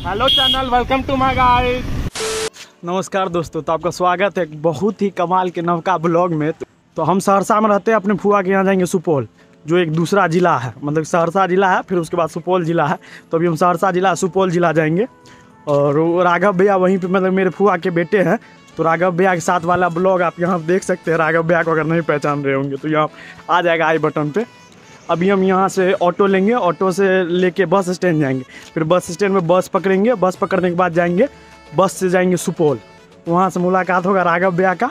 Hello channel welcome to my guys नमस्कार दोस्तों तो आपका स्वागत है बहुत ही कमाल के नवका ब्लॉग में। तो हम सहरसा में रहते हैं, अपने फुआ के यहाँ जाएँगे सुपौल, जो एक दूसरा ज़िला है। मतलब सहरसा ज़िला है, फिर उसके बाद सुपौल ज़िला है। तो अभी हम सहरसा ज़िला, सुपौल ज़िला जाएँगे। और राघव भैया वहीं पे मतलब मेरे फुआ के बेटे हैं। तो राघव भैया के साथ वाला ब्लॉग आप यहाँ देख सकते हैं। राघव भैया को अगर नहीं पहचान रहे होंगे तो यहाँ आ जाएगा आई बटन पे। अभी हम यहाँ से ऑटो लेंगे ऑटो से लेके बस स्टैंड जाएँगे। फिर बस स्टैंड में बस पकड़ेंगे बस पकड़ने के बाद जाएँगे बस से जाएँगे सुपौल। वहाँ से मुलाकात होगा राघव भैया का।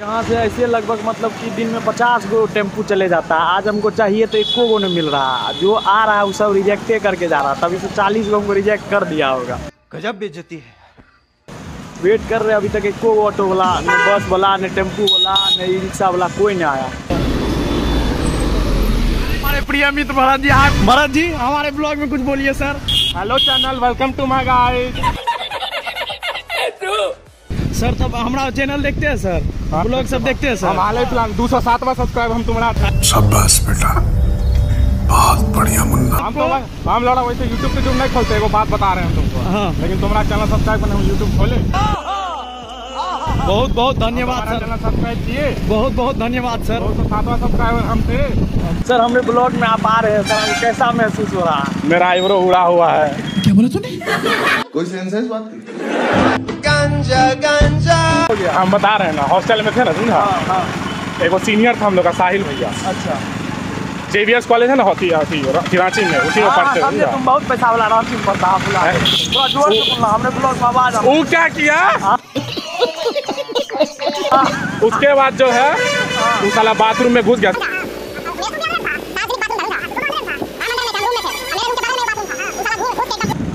यहाँ से ऐसे लगभग मतलब कि दिन में पचास गो टेंपू चले जाता है। आज हमको चाहिए तो एको गो नहीं मिल रहा जो आ रहा है वो सब रिजेक्टे करके जा रहा है। तभी से चालीस गो हमको रिजेक्ट कर दिया होगा। गजब बेइज्जती है। वेट कर रहे अभी तक एको ऑटो वाला न बस वाला न टेंपू वाला न ई रिक्शा वाला कोई नहीं आया। हमारे प्रिय मित्र भरत जी आप भरत जी हमारे ब्लॉग में कुछ बोलिए sir. Hello channel welcome to my guys sir तब हमारा चैनल देखते हैं सर? ब्लॉग सब देखते हैं हम सर? हाल ही फ़िलहाल दो सौ सातवा सब्सक्राइब हम तुम्हारा शाबाश बेटा। बहुत बढ़िया मुन्ना। हम तो हम लड़ा वैसे यूट्यूब पे तुम नहीं खोलते एगो बात बता रहे हैं हम तुमको। हाँ। लेकिन तुम्हारा चैनल सब्सक्राइब करने हम यूट्यूब खोले। बहुत बहुत धन्यवाद सर। सब्सक्राइब किए। बहुत बहुत धन्यवाद सर। सातवा सब्सक्राइबर हम थे। सर हमें ब्लॉग में आप आ रहे हैं सर हमें कैसा महसूस हो रहा है? मेरा आईब्रो उड़ा हुआ है। क्या कोई सेंस है इस बात की? हम बता रहे हैं ना हॉस्टल में थे ना समझा? हाँ एगो सीनियर था हम लोग का साहिल भैया। अच्छा। जेबीएस कॉलेज है ना होती होती रांची में उसी में हाँ, पढ़ते समझा तुम बहुत पैसा वाला राशि में पड़ता है बुला। हैं? थोड़ा ज़ोर से बोलना हमने ब्लॉग में आवाज़ आ वो क्या? किया उसके बाद जो है वो साला बाथरूम में घुस गया।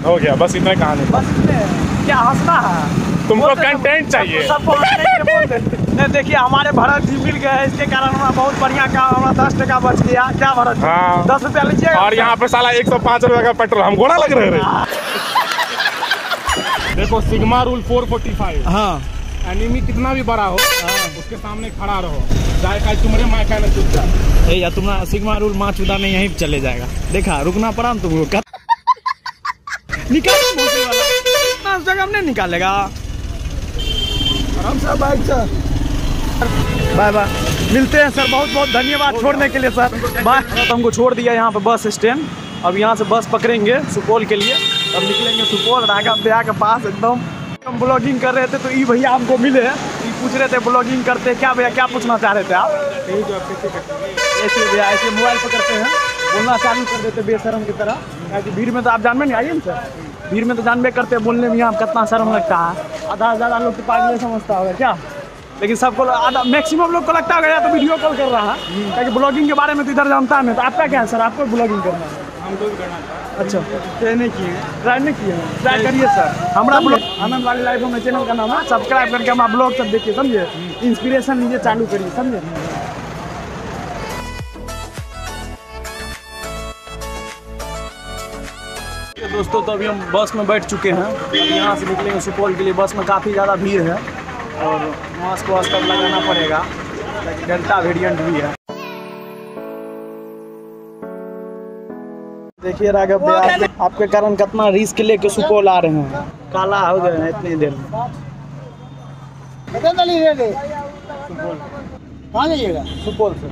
हो गया बस इतना ही कहानी। बस क्या हंसना है? तुमको कंटेंट चाहिए। हैं। नहीं देखिए हमारे भरत जी मिल गए इसके कारण हमारा बहुत बढ़िया काम हमारा दस टका बच गया। क्या भरत हाँ। दस रुपया लीजिए और यहाँ पे साला एक सौ पाँच रुपए का पेट्रोल हम घोड़ा लग रहे रे देखो सिग्मा रूल 445 हाँ। एनिमी कितना भी बड़ा हो उसके सामने खड़ा रहो। जाए का तुम्हारे मायका में चुप जाए ए या तुम्हारा सिग्मा रूल माच उदा नहीं यहीं चले जाएगा। देखा रुकना पड़ा ना तुमको कर... निकाल भोसड़ी वाला। इतना जगह नहीं निकालेगा। आराम से बाइक से बाय बाय। मिलते हैं सर। बहुत बहुत धन्यवाद छोड़ने। के लिए सर। बाय। तो हमको छोड़ दिया यहाँ पे बस स्टैंड। अब यहाँ से बस पकड़ेंगे सुपौल के लिए। अब निकलेंगे सुपौल राघव के पास एकदम। हम ब्लॉगिंग कर रहे थे तो ई भैया हमको मिले ई पूछ रहे थे ब्लॉगिंग करते क्या भैया क्या पूछना चाह रहे थे आप? ऐसे भैया ऐसे मोबाइल पकड़ते हैं। बोलना चालू कर देते बेशरम की तरह। क्या भीड़ में तो आप जानबे नहीं आइए ना सर भीड़ में तो जानबे करते हैं बोलने में यहाँ कितना शर्म लगता है। आधा ज़्यादा लोग तो पागल समझता होगा क्या? लेकिन सबको आधा मैक्सिमम लोग को लगता होगा या तो वीडियो कॉल कर रहा है। क्या कि ब्लॉगिंग के बारे में तो इधर जानता है नहीं तो आपका क्या है सर? आपको ब्लॉगिंग करना है। अच्छा। ट्राई नहीं किए ट्राई नहीं किए ट्राई करिए सर। हमारा ब्लॉग आनंद वाली लाइफ हमारे चैनल का नाम है। सब्सक्राइब करके हमारा ब्लॉग सब देखिए समझे? इंस्पिरेशन लीजिए चालू करिए समझे? दोस्तों तो अभी हम बस में बैठ चुके हैं। यहाँ से निकलेंगे सुपौल के लिए। बस में काफ़ी ज़्यादा भीड़ है और मास्क वास्क लगाना पड़ेगा डेल्टा वेरियंट भी है। देखिए राघव आपके, आपके कारण कितना रिस्क लेके सुपौल आ रहे हैं। काला हो गए हैं इतनी देर में। है कहाँ जाइएगा? सुपौल से।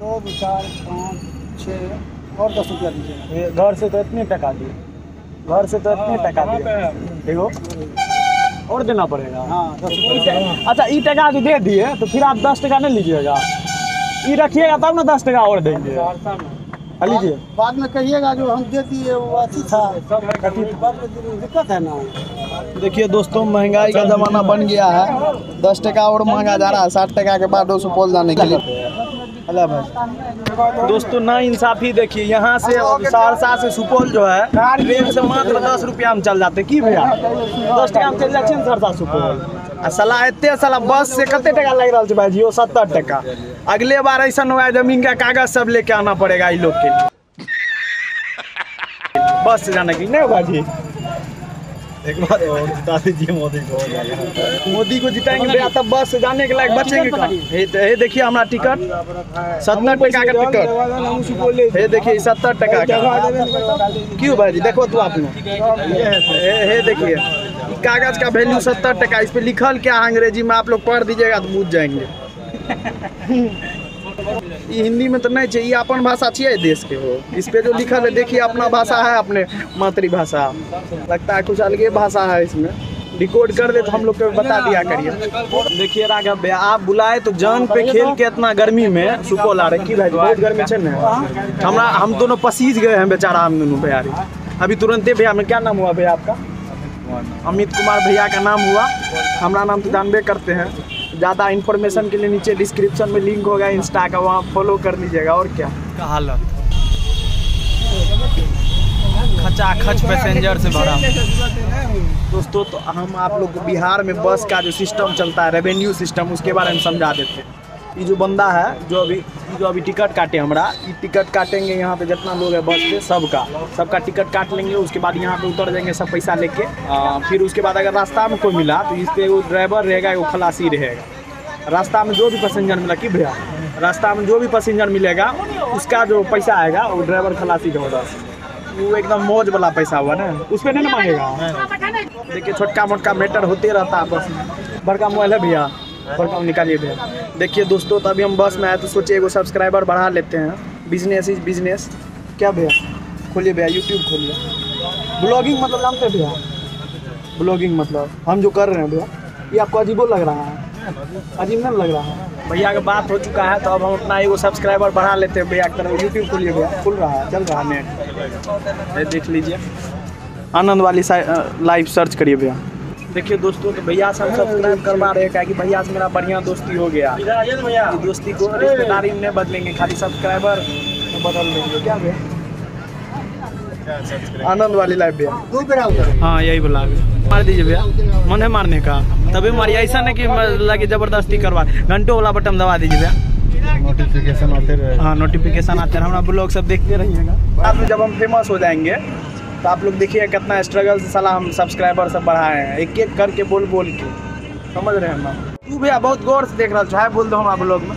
दो चार पाँच छः और दस रुपया घर से तो इतने टका दिए घर से तो इतने टका दिए देखो और देना पड़ेगा। हाँ अच्छा ई टका जो दे दिए तो फिर आप दस टका नहीं लीजिएगा। ई रखिएगा तब ना दस टका और देंगे। हाँ, लीजिए। बाद में कहिएगा जो हम दे दिए वो अच्छी था। दिक्कत है ना देखिए दोस्तों महँगाई का जमाना बन गया है। दस टका और महँगा जा रहा है साठ टका के बाद सुपौल जाने के लिए। अल्लाह भाई दोस्तों ना इंसाफी देखिए यहाँ से सहरसा से सुपौल जो है ट्रेन से मात्र दस रुपया में चल जाते की भैया? दस टका में चल ने सहरसा सुपौल। आ साला एते साला बस से कते टका लग रहा है भाई जियो सत्तर टका। अगले बार ऐसा हुआ ज़मीन का कागज़ सब लेके आना पड़ेगा लोग के लिए। बस से जाने के नहीं एक बात और बता दीजिए मोदी को मोदी को जिताएँगे भैया तब बस से जाने के लायक बचेंगे कहाँ? ये ये देखिए हमारा टिकट। सत्तर टका का टिकट। ये देखिए सत्तर टका का। क्यों भाई जी देखो तो आपने। ये ये देखिए। कागज़ का वैल्यू सत्तर टका, इस पे लिखल क्या अंग्रेज़ी में आप लोग पढ़ दीजिएगा तो बुझ जाएँगे। ये हिंदी में तो नहीं चाहिए अपन भाषा चाहिए देश के हो। इस पे जो लिखल है, देखिए अपना भाषा है, अपने मातृभाषा। लगता है कुछ अलगे भाषा है इसमें। रिकॉर्ड कर दे तो हम लोग को बता दिया करिए। देखिए राघव भैया, आप बुलाए तो जान पे खेल के इतना गर्मी में सुपौल आ रहे की भाई, बहुत गर्मी है ना। हमरा, हम दोनों पसीज गए हैं बेचारा, हम दोनों भैया अभी तुरंत भैया में क्या नाम हुआ भैया आपका? अमित कुमार भैया का नाम हुआ। हमारा नाम तो जानबे करते हैं। ज़्यादा इन्फॉर्मेशन के लिए नीचे डिस्क्रिप्शन में लिंक होगा इंस्टा का वहाँ फॉलो कर लीजिएगा और क्या। हालत? खचा खच पैसेंजर से भरा। दोस्तों तो हम आप लोग को बिहार में बस का जो सिस्टम चलता है रेवेन्यू सिस्टम उसके बारे में समझा देते हैं। ये जो बंदा है, जो अभी जो अभी टिकट काटे हमारा, ये टिकट काटेंगे यहाँ पे जितना लोग है बस पे, सबका। सबका टिकट काट लेंगे, उसके बाद यहाँ पे उतर जाएँगे सब पैसा लेके। फिर उसके बाद अगर रास्ता में कोई मिला तो इस पे एगो ड्राइवर रहेगा, वो खलासी रहेगा। रास्ता में जो भी पैसेंजर मिला, कि भैया, रास्ता में जो भी पैसेंजर मिलेगा, उसका जो पैसा आएगा, वो ड्राइवर खलासी का होगा वो एकदम मौज वाला पैसा हुआ ना। उस पर नहीं ना मांगेगा। देखिए छोटका मोटका मैटर होते रहता है बस बड़का मोबाइल है भैया। बड़का निकालिए भैया। देखिए दोस्तों तो अभी हम बस में आए तो सोचिए एगो सब्सक्राइबर बढ़ा लेते हैं। बिज़नेस इज़ बिज़नेस क्या भैया? खोलिए भैया यूट्यूब खोलिए। ब्लॉगिंग मतलब जानते हैं भैया? ब्लॉगिंग मतलब। हम जो कर रहे हैं भैया, ये आपको अजीबो लग रहा है। अजीब नहीं लग रहा है। भैया का बात हो चुका है तो अब हम अपना एगो सब्सक्राइबर बढ़ा लेते हैं भैया। तरफ़ यूट्यूब खोलिए भैया। खुल रहा है, चल रहा है नेट देख लीजिए। आनंद वाली लाइव सर्च करिए भैया। देखिए दोस्तों तो भैया से हम सब्सक्राइब करवा रहे हैं क्या कि भैया से मेरा बढ़िया दोस्ती हो गया। भैया दोस्ती को रिश्तेदारी में नहीं बदलेंगे खाली सब्सक्राइबर में बदल देंगे क्या भैया? आनंद वाली लाइव भैया। हाँ यही बोला मार दीजिए भैया। मन है मारने का। तभी मारिए ऐसा नहीं कि लगे ज़बरदस्ती करवा। घंटों वाला बटन दबा दीजिए भैया। नोटिफिकेशन आते रहे। हाँ नोटिफिकेशन आते हैं हमारा ब्लॉग सब देखते रहिएगा। में जब हम फ़ेमस हो जाएँगे तो आप लोग देखिए कितना स्ट्रगल से साला हम सब्सक्राइबर सब बढ़ाए हैं। एक एक करके बोल बोल के। समझ रहे हैं तू भैया बहुत गौर से देख रहा है। हाय बोल दो हमारा ब्लॉग में।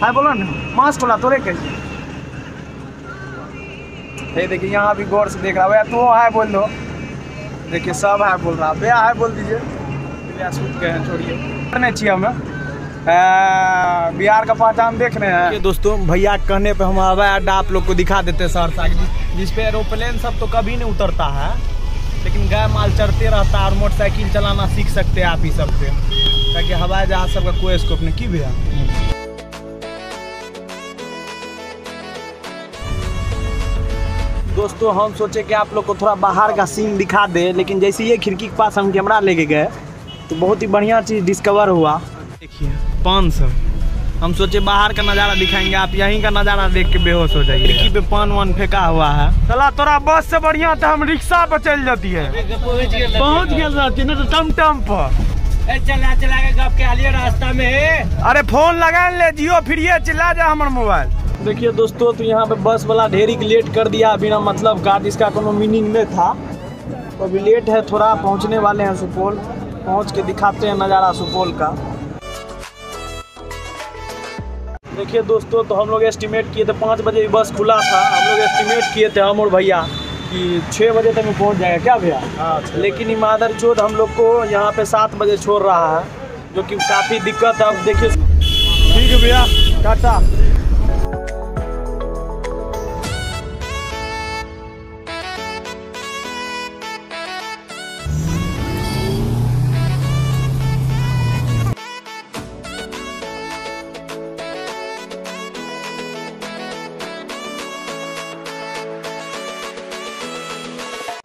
हाय बोलो ना। मास्क खोला तोरे कैसे ये देखिए, यहाँ भी गौर से देख रहा भैया, तू हाय बोल दो। देखिए, सब हाय बोल रहा भैया, हाय बोल दीजिए। भैया सूट गए हैं, छोड़िए। करने चाहिए हमें बिहार का पहचान देख रहे हैं। दोस्तों, भैया कहने पे हम हवाई अड्डा आप लोग को दिखा देते हैं सहरसा जिस- जिस पे एरोप्लेन सब तो कभी नहीं उतरता है, लेकिन गाय माल चढ़ते रहता है और मोटरसाइकिल चलाना सीख सकते हैं आप ही सब पे ताकि हवाई जहाज़ सबका कोई स्कोप नहीं। की भैया? दोस्तों, हम सोचे कि आप लोग को थोड़ा बाहर का सीन दिखा दे, लेकिन जैसे ये खिड़की के पास हम कैमरा लेके गए तो बहुत ही बढ़िया चीज़ डिस्कवर हुआ। देखिए पाँच सब। हम सोचे बाहर का नज़ारा दिखाएँगे आप यहीं का नज़ारा देख के बेहोश हो जाइए। खिड़की पे पान वान फेंका हुआ है। चला तोरा बस से बढ़िया तो हम रिक्शा पर चल जाती है। पहुँच गए रहती ना तो टम टम पर। चला चला के गप के आलिए रास्ता में अरे फ़ोन लगा ले जियो फिर ये चिल्ला जा हमार मोबाइल। देखिए दोस्तों तो यहाँ पे बस वाला ढेरी लेट कर दिया बिना मतलब का जिसका कोनो मीनिंग नहीं था। तो अभी लेट है थोड़ा पहुँचने वाले हैं सुपौल। पहुँच के दिखाते हैं नज़ारा सुपौल का। देखिए दोस्तों तो हम लोग एस्टिमेट किए थे पाँच बजे बस खुला था। हम लोग एस्टिमेट किए थे हम और भैया कि छः बजे तक में पहुँच जाएगा। क्या भैया? लेकिन इमादर चोद हम लोग को यहाँ पे सात बजे छोड़ रहा है जो कि काफ़ी दिक्कत है। अब देखिए। ठीक है भैया टाटा।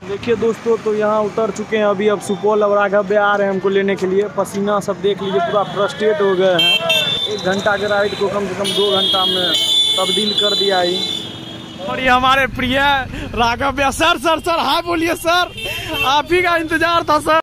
देखिए दोस्तों तो यहाँ उतर चुके हैं अभी अब सुपौल और राघव आ रहे हैं हमको लेने के लिए। पसीना सब देख लीजिए, पूरा फ्रस्ट्रेट हो गए हैं। एक घंटा के राइड को कम से कम दो घंटा में तब्दील कर दिया ही। और ये हमारे प्रिय राघव सर सर सर हाँ बोलिए, सर। आप ही का इंतज़ार था, सर।